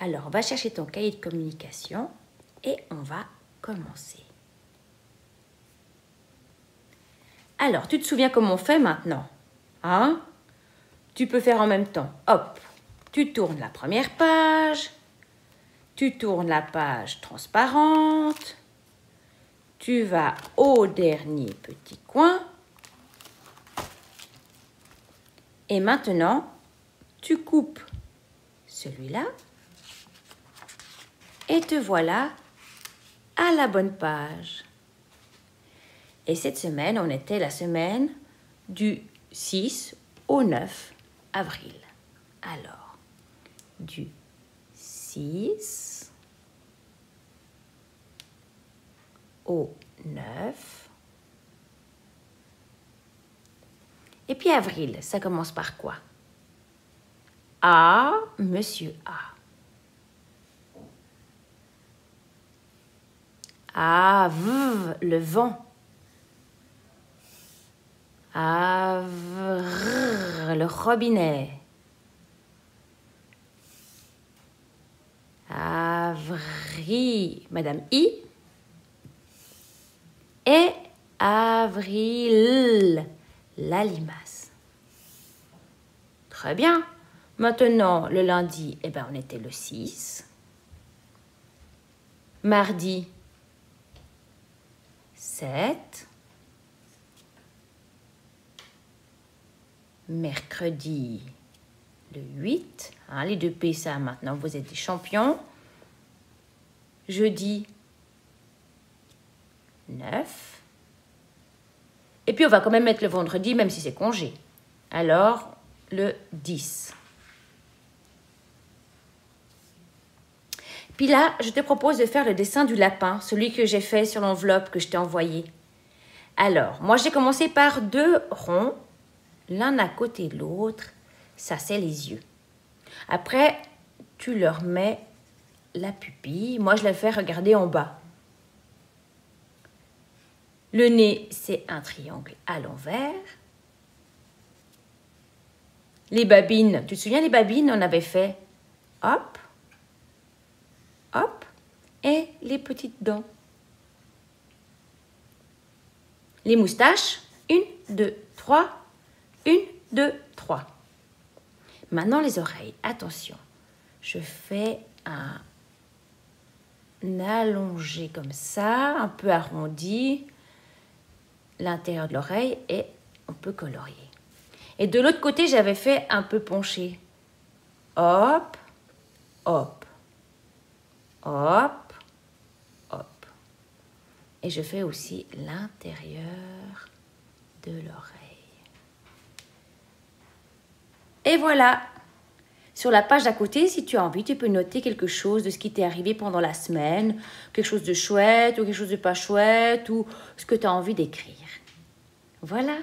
Alors, va chercher ton cahier de communication et on va commencer. Alors, tu te souviens comment on fait maintenant Hein? Tu peux faire en même temps. Hop, tu tournes la première page, tu tournes la page transparente, tu vas au dernier petit coin et maintenant tu coupes celui-là et te voilà à la bonne page. Et cette semaine, on était la semaine du 6 au 9 avril. Alors, du 6 au 9. Et puis avril, ça commence par quoi? A, monsieur A. Ah, le vent. Ah, le robinet. Avril, Madame I. Et avril, la limace. Très bien. Maintenant, le lundi, eh ben, on était le 6. Mardi, 7. Mercredi, le 8. Hein, les deux P, ça, maintenant, vous êtes des champions. Jeudi, 9. Et puis, on va quand même mettre le vendredi, même si c'est congé. Alors, le 10. Puis là, je te propose de faire le dessin du lapin, celui que j'ai fait sur l'enveloppe que je t'ai envoyé. Alors, moi j'ai commencé par deux ronds, l'un à côté de l'autre. Ça, c'est les yeux. Après, tu leur mets la pupille. Moi, je la fais regarder en bas. Le nez, c'est un triangle à l'envers. Les babines, tu te souviens les babines, on avait fait hop, hop, et les petites dents. Les moustaches, une, deux, trois, une, deux, trois. Maintenant les oreilles, attention, je fais un, allongé comme ça, un peu arrondi, l'intérieur de l'oreille et on peut colorier. Et de l'autre côté, j'avais fait un peu penché. Hop, hop hop, hop. Et je fais aussi l'intérieur de l'oreille. Et voilà. Sur la page d'à côté, si tu as envie, tu peux noter quelque chose de ce qui t'est arrivé pendant la semaine, quelque chose de chouette ou quelque chose de pas chouette ou ce que tu as envie d'écrire. Voilà.